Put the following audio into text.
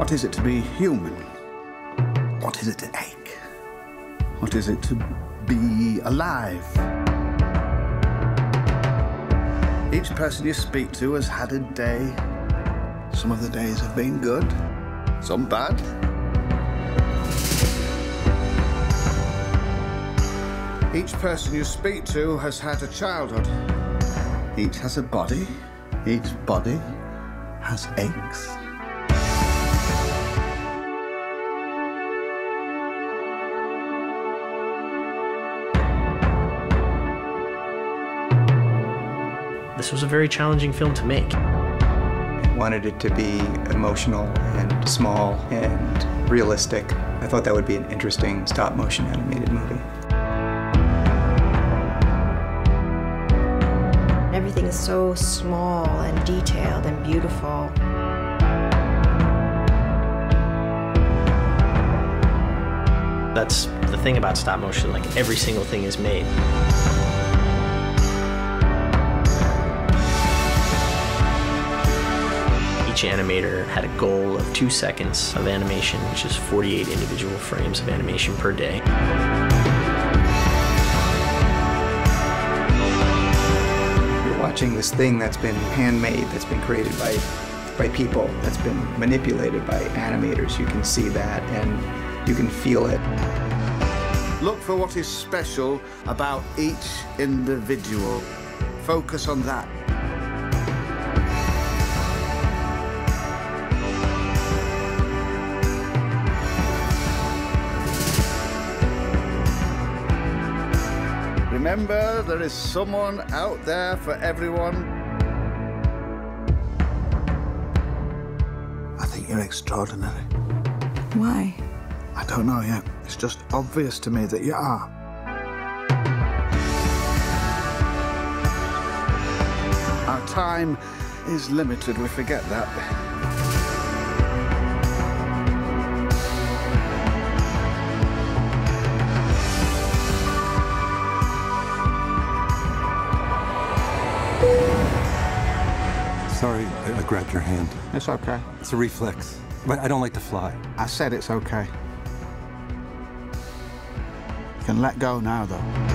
What is it to be human? What is it to ache? What is it to be alive? Each person you speak to has had a day. Some of the days have been good, some bad. Each person you speak to has had a childhood. Each has a body. Each body has aches. This was a very challenging film to make. I wanted it to be emotional and small and realistic. I thought that would be an interesting stop motion animated movie. Everything is so small and detailed and beautiful. That's the thing about stop motion, like every single thing is made. Each animator had a goal of two seconds of animation, which is 48 individual frames of animation per day. You're watching this thing that's been handmade, that's been created by, by people, that's been manipulated by animators. You can see that and you can feel it. Look for what is special about each individual. Focus on that. Remember, there is someone out there for everyone. I think you're extraordinary. Why? I don't know yet. It's just obvious to me that you are. Our time is limited, we forget that. Sorry, I, grabbed your hand. It's okay. It's a reflex. But I don't like to fly. I said it's okay. You can let go now, though.